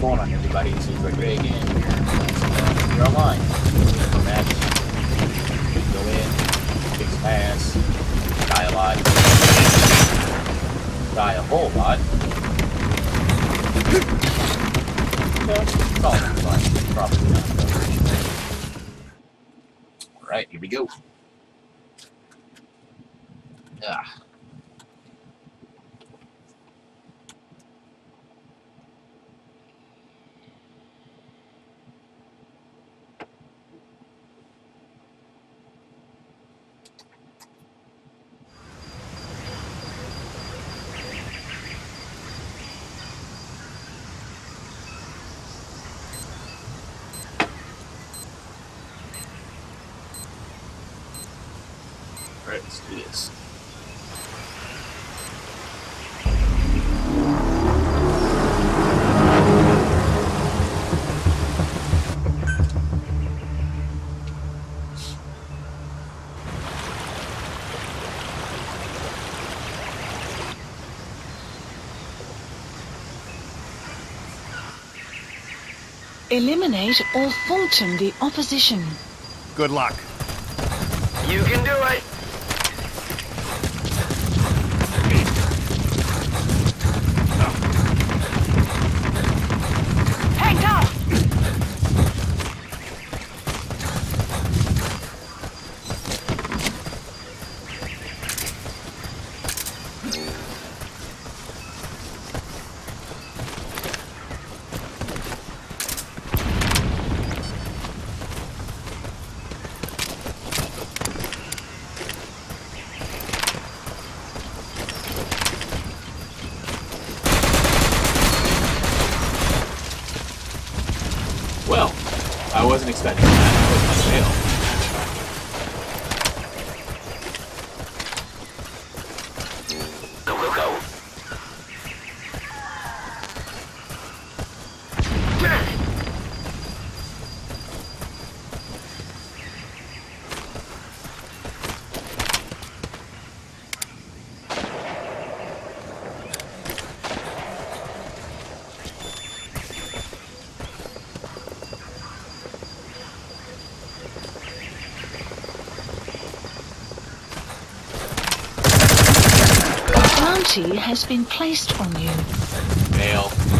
going on, everybody? It's Red Ray again. You're online. Match. Go in. Fix pass. Die a lot. Die a whole lot. Yeah, it's all. Probably not. Alright, here we go. Eliminate or Fulton the opposition. Good luck. You can do Bounty has been placed on you. Fail.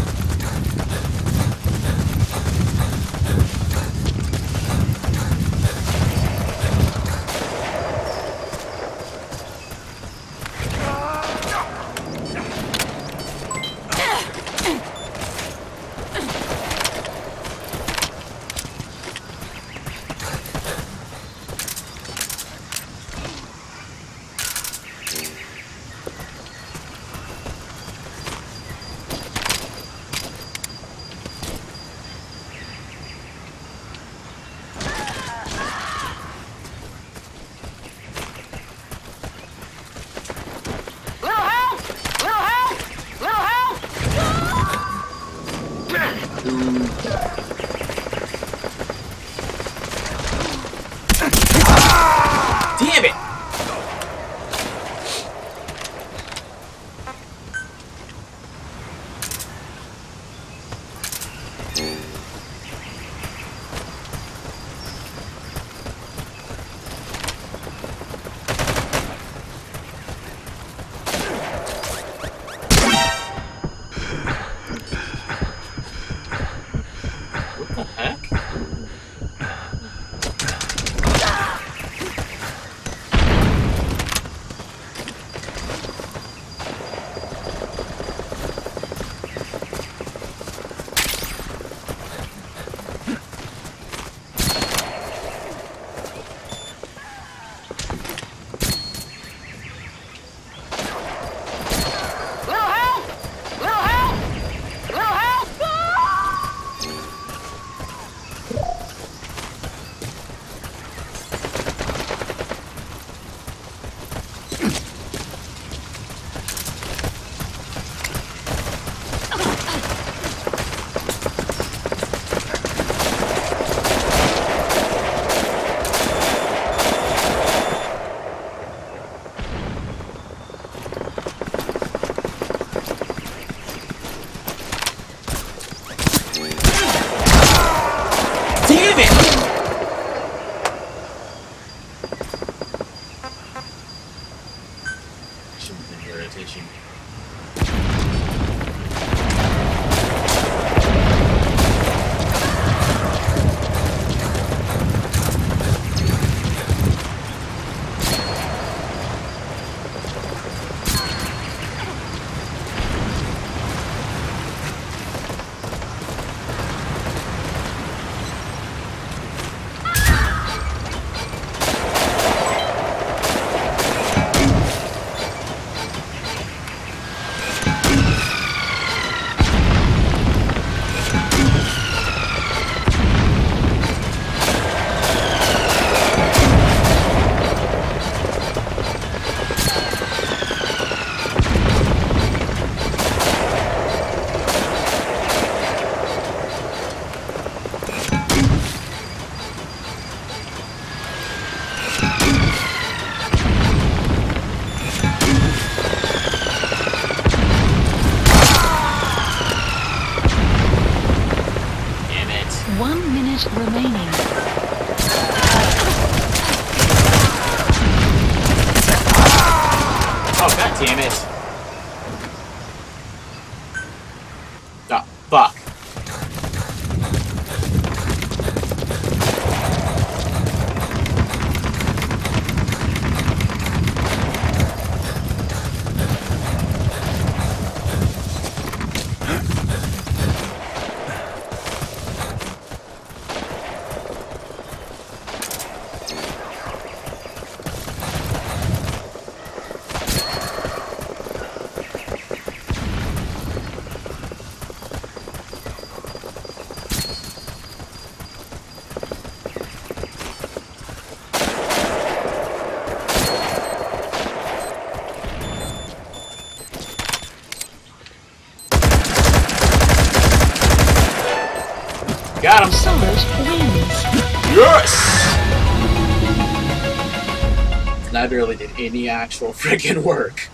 Barely did any actual freaking work.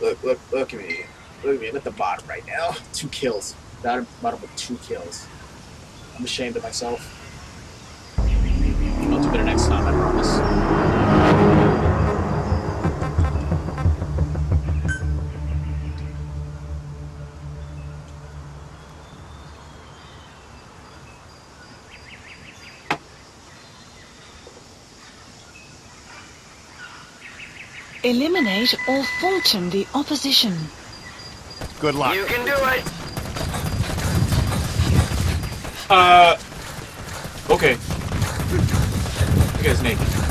Look, look, look at me. Look at me. I'm at the bottom right now. Two kills. Bottom, bottom with two kills. I'm ashamed of myself. I'll do better next time, I promise. Eliminate or Fulton the opposition. Good luck. You can do it. Uh. Okay. You guys naked.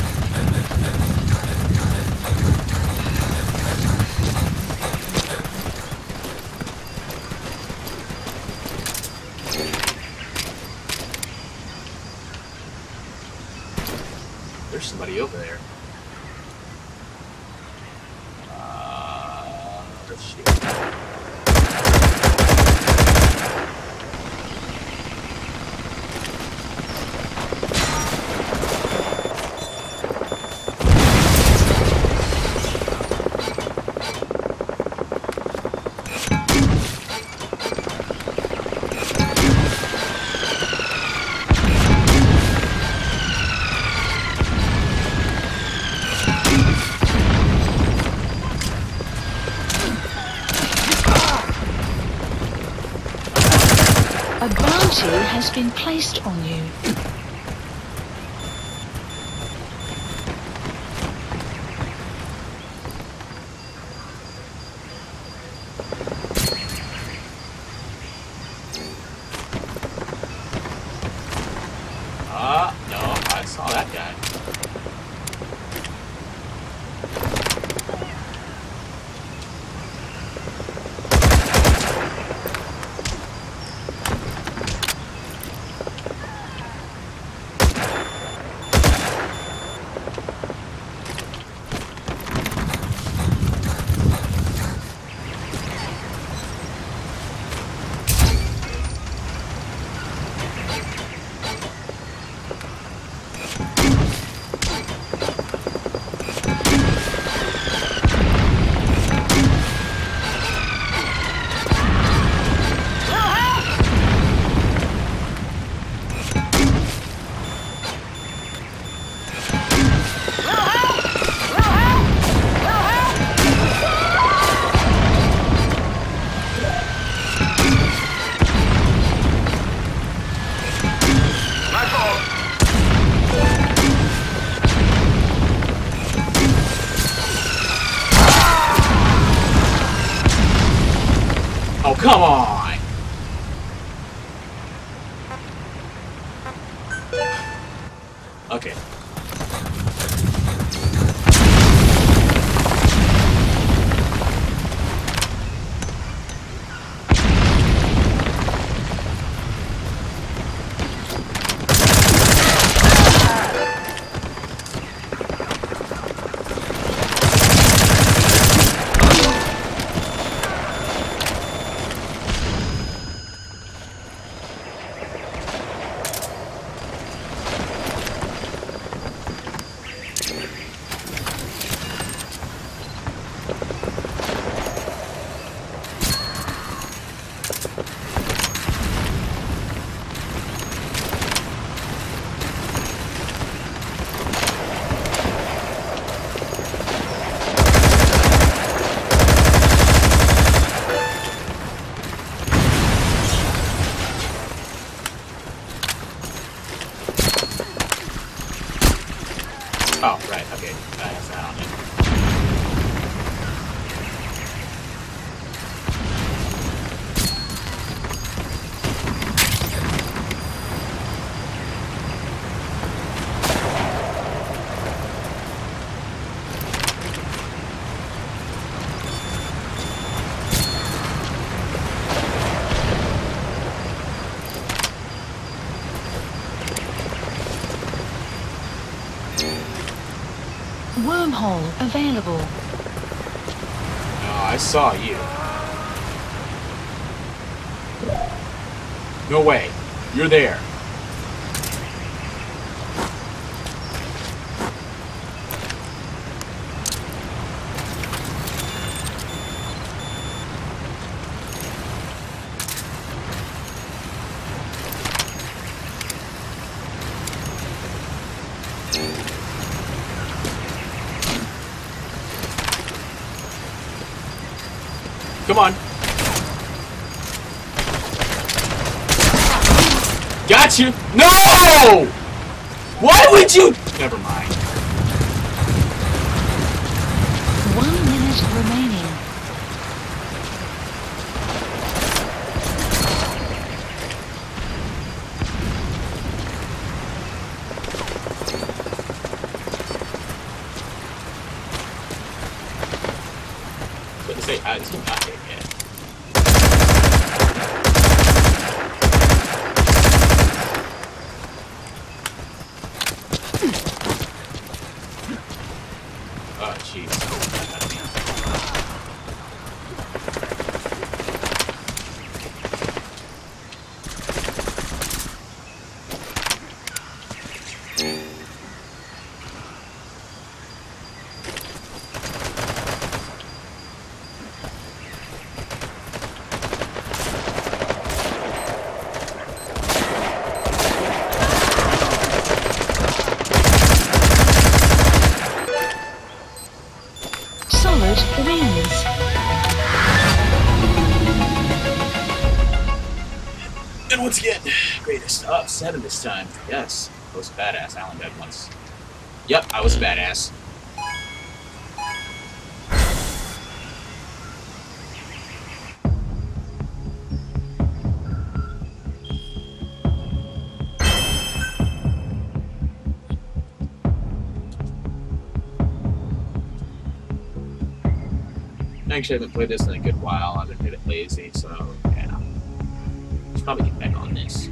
Has been placed on you. Wormhole available. Oh, I saw you. No way. You're there. Come on. Got you. No! Why would you? Never mind. One minute remaining. So to say, I just not there yet. Oh, jeez. And once again, greatest up seven this time. Yes, I was a badass. Alan died once. Yep, I was a badass. Actually, haven't played this in a good while. I've been a bit lazy, so yeah. Should probably get back on this.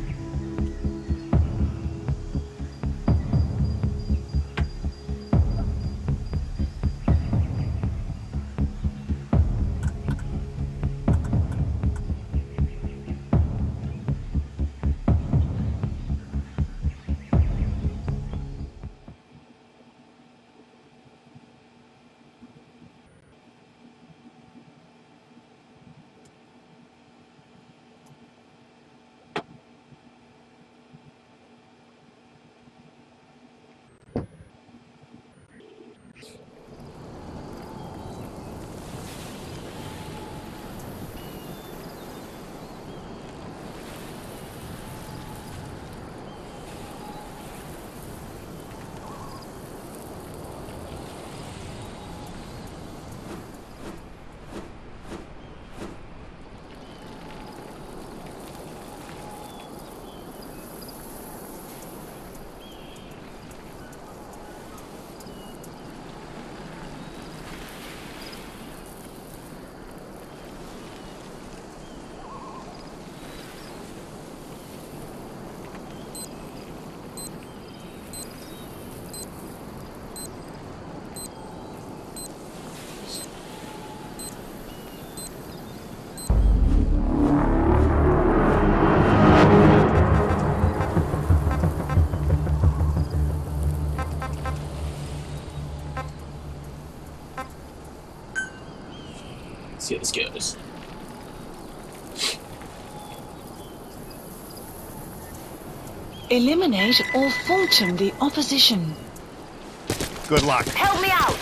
See how this goes. Eliminate or Fulton the opposition. Good luck. Help me out.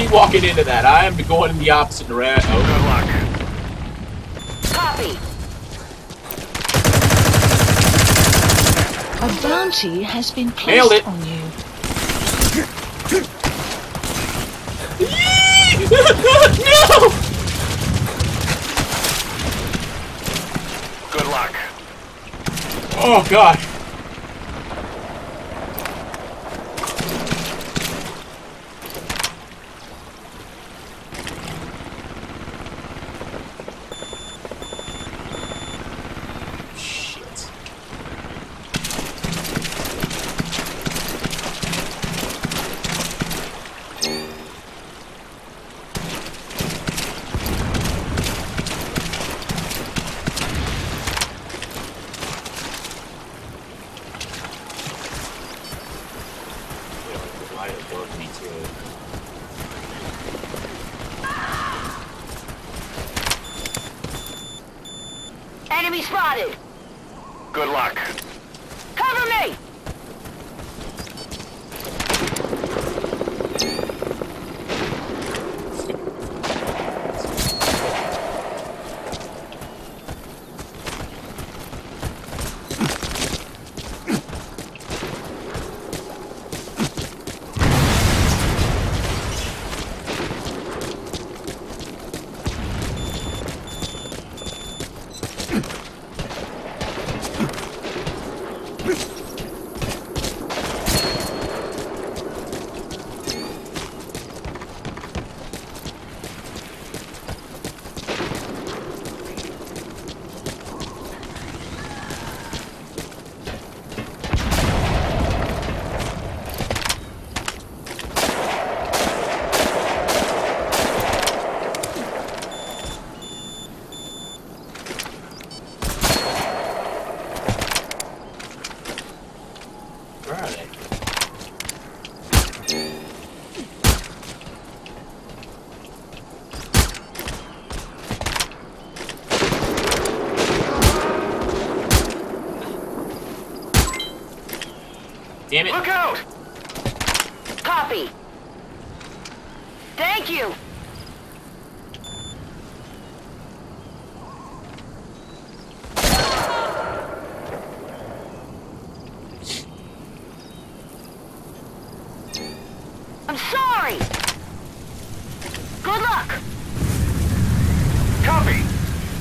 Keep walking into that. I am going in the opposite direction. Oh, Good luck. Copy. A bounty has been placed it. on you. no! Good luck. Oh god. Shit. Yeah, light above me too. Enemy spotted. Good luck. Cover me. Where are they? Damn it. Look out! Copy. Thank you. I'm sorry. Good luck. Copy.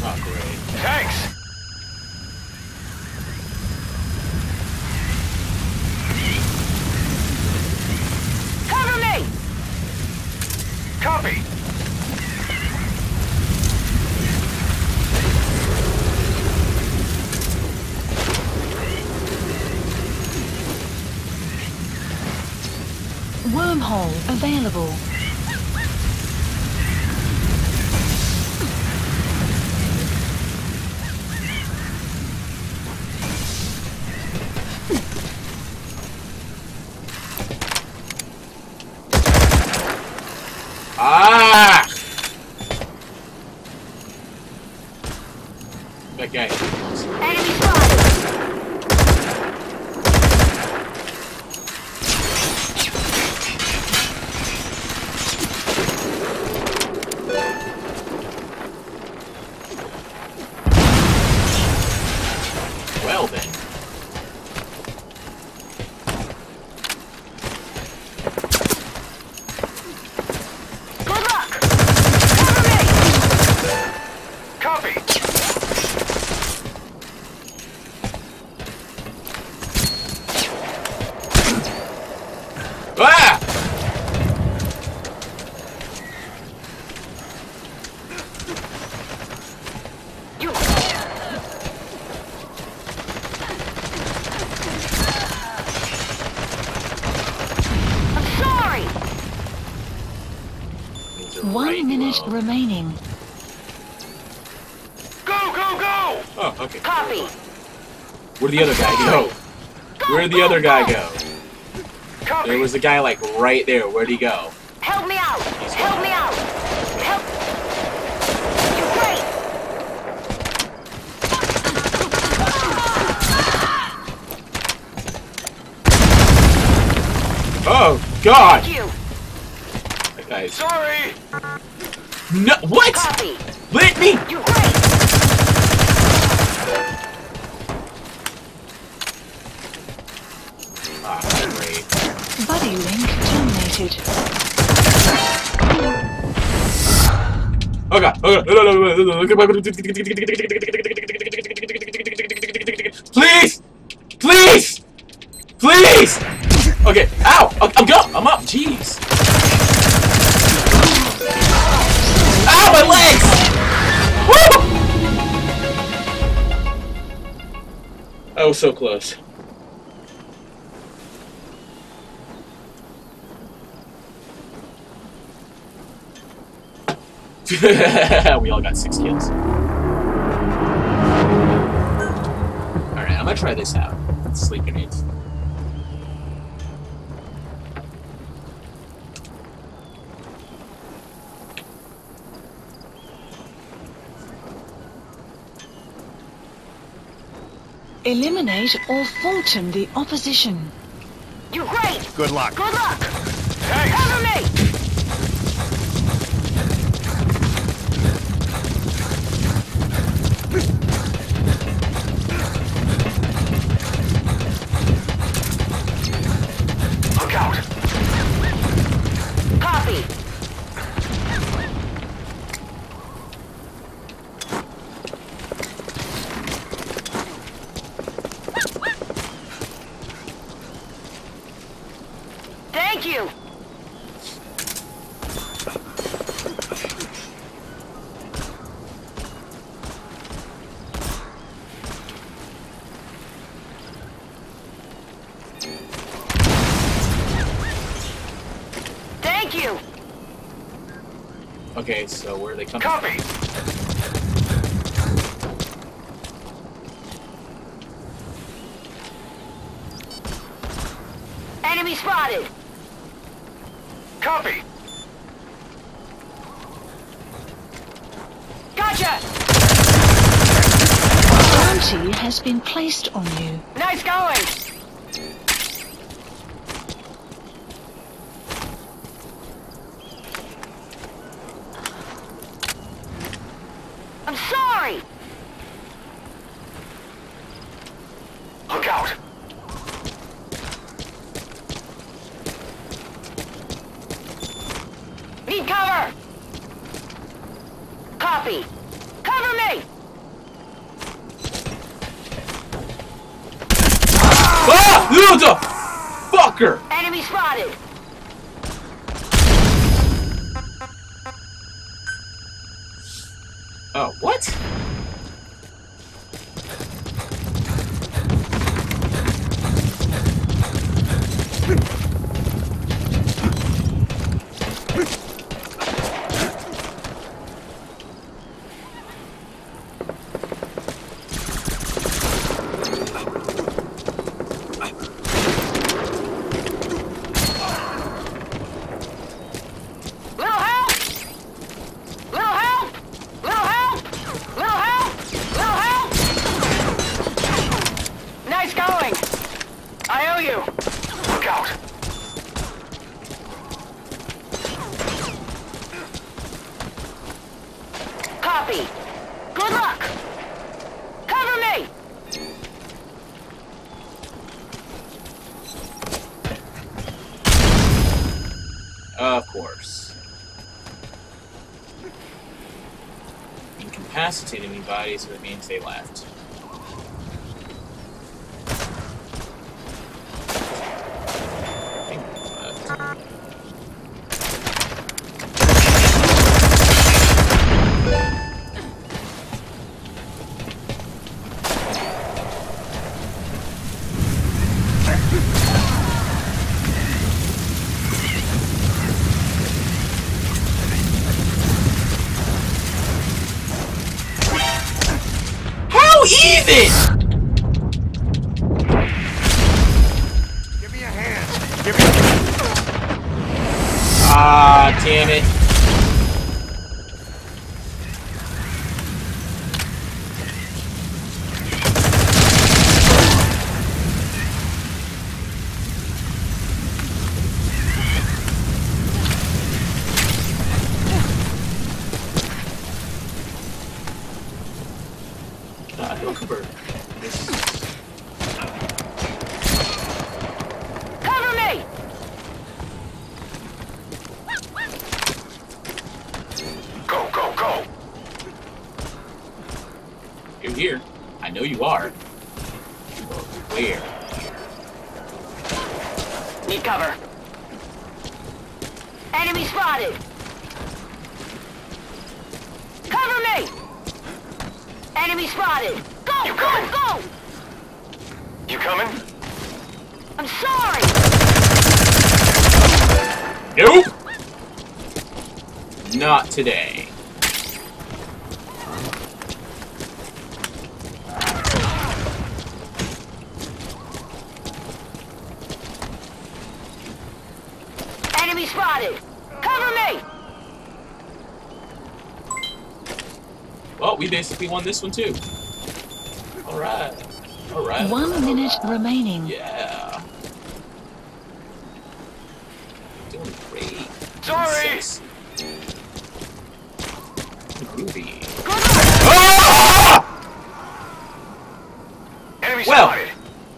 Oh, great. Thanks. Cover me. Copy. Wormhole available. Ah! That guy. Enemy spotted. Well then. Good luck. Cover me. Copy. minute remaining. Go, go, go! Oh, okay. Copy. Where'd the other guy go? Where'd the other guy go? Copy. There was a guy like right there. Where'd he go? Help me out. Help me out. Help. You're great. Oh God! Thank you. That guy's Sorry! No. What? Copy. Let me. You're great. Ah. Buddy link terminated. Oh God! Oh God! No, no, no, no, no, no. Please! Please! Please! Okay. Ow! I'm I'm up. I'm up. Jeez. Ow! My legs! Woo! Oh, so close. we all got six kills. Alright, I'm gonna try this out. Sleep grenades. Eliminate or Fulton the opposition. You're great. Good luck. Good luck. Thanks. Cover me. Okay, so where are they coming Copy. Enemy spotted. Copy. Gotcha. Bounty has been placed on you. Nice going. Incapacitated anybody, so it means they left. You're here. I know you are. Where? Need cover. Enemy spotted! Cover me! Enemy spotted! Go, You go, coming? go! You coming? I'm sorry! Nope! Not today. Enemy spotted! Cover me! Well, we basically won this one too. Alright. Alright. One minute remaining. Yeah. Doing great. Sorry. Six. Groovy. Ah! Enemy Well, spotted.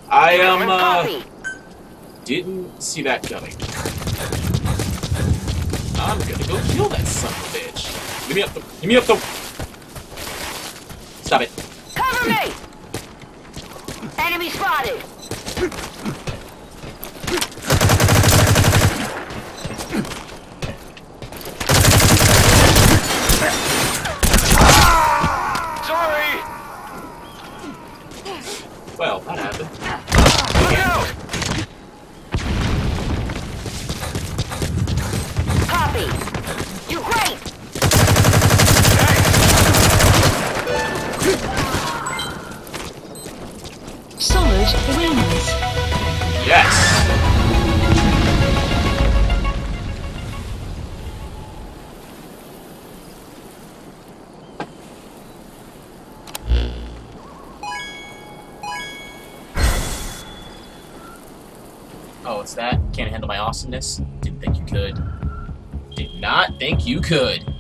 I um uh, didn't see that coming. I'm gonna go kill that son of a bitch. Give me up the give me up the Stop it. Cover me! Enemy spotted! Oh, it's that? Can't handle my awesomeness? Didn't think you could. Did not think you could.